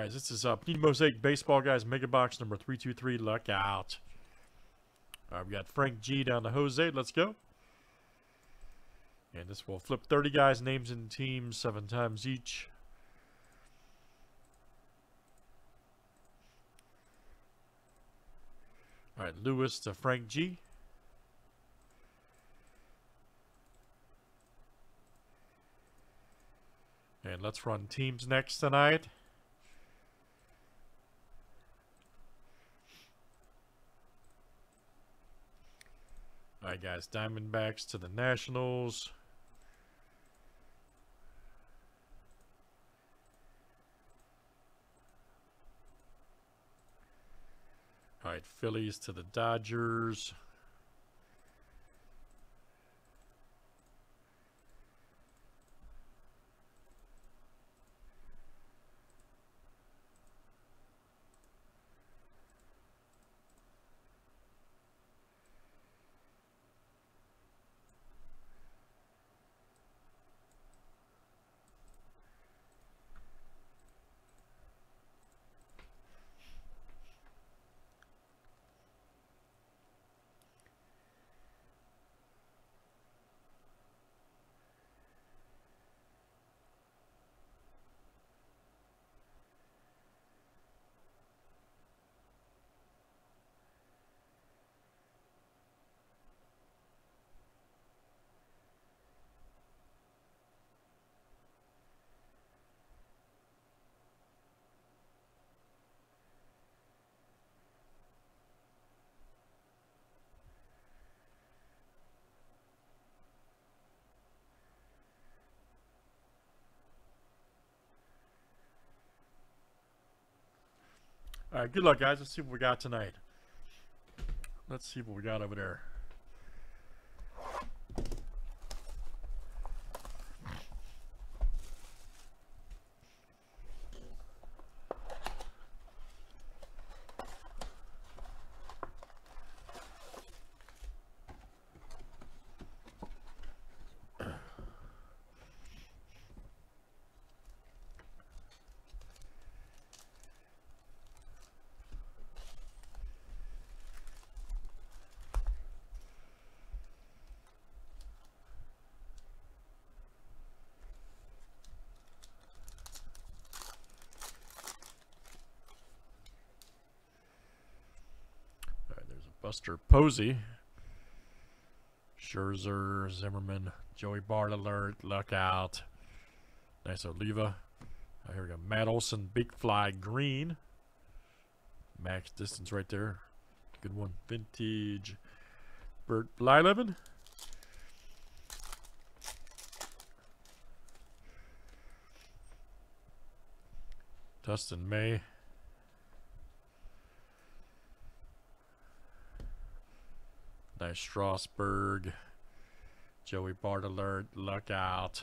Guys, this is uh, Panini Mosaic Baseball Guys Mega Box number 323. Luck out. All right, we got Frank G down to Jose. Let's go. And this will flip 30 guys, names and teams, seven times each. All right, Lewis to Frank G. And let's run teams next tonight. Right, guys. Diamondbacks to the Nationals. All right, Phillies to the Dodgers. All right, good luck, guys. Let's see what we got tonight. Let's see what we got over there. Buster Posey. Scherzer, Zimmerman, Joey Bart alert, luck out. Nice Oliva. Oh, here we go. Matt Olson, Big Fly Green. Max distance right there. Good one. Vintage. Bert Blyleven. Dustin May. Nice Strasburg. Joey Bart alert. Look out.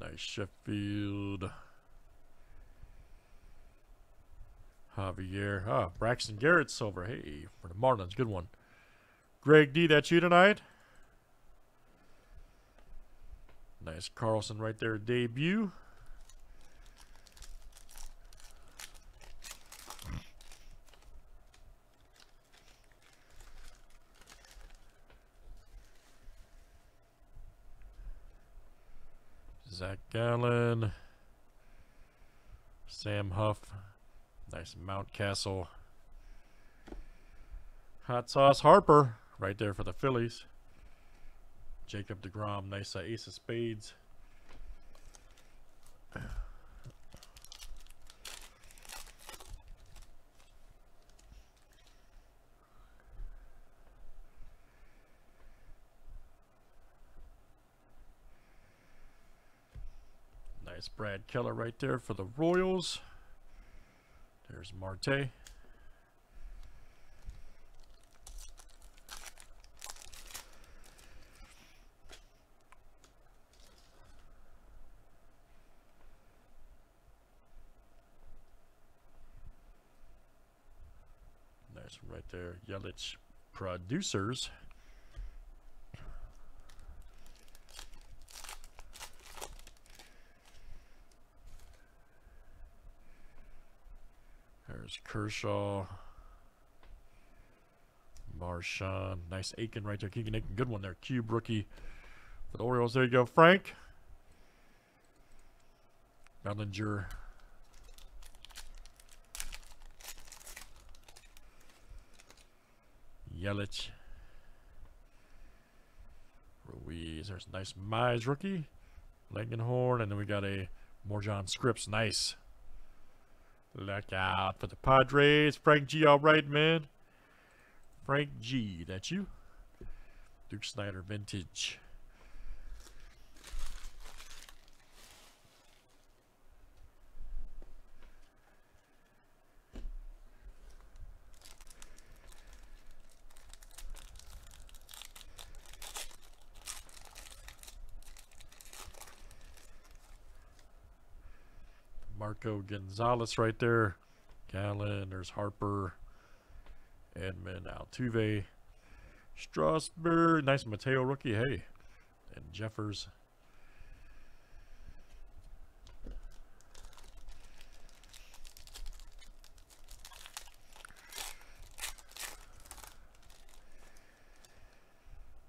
Nice Sheffield. Javier. Ah, Braxton Garrett silver. Hey, for the Marlins. Good one. Greg D, that's you tonight? Nice Carlson right there. Debut. Zach Gallen. Sam Huff. Nice Mountcastle. Hot Sauce Harper. Right there for the Phillies. Jacob DeGrom. Nice uh, ace of spades. Nice Brad Keller right there for the Royals. There's Marte. Nice right there. Yelich producers. There's Kershaw. Marshawn. Nice Akin right there. Keegan Akin. Good one there. Cube rookie for the Orioles. There you go. Frank. Bellinger. Yelich. Ruiz. There's a nice Mize rookie. Langenhorn. And then we got a Morjon Scripps. Nice. Look out for the Padres. Frank G. All right, man. Frank G. That's you. Duke Snider Vintage. Marco Gonzalez right there. Gallen, there's Harper. Edman Altuve. Strasburg. Nice Mateo rookie. Hey. And Jeffers.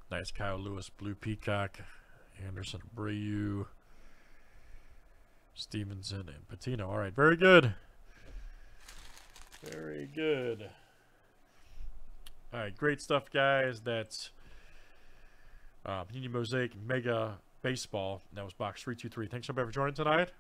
Nice Kyle Lewis, Blue Peacock, Anderson Abreu, Stevenson, and Patino. All right, very good. Very good. All right, great stuff, guys. That's uh, Panini Mosaic Mega Baseball. That was box 323. Thanks, everybody, for joining tonight.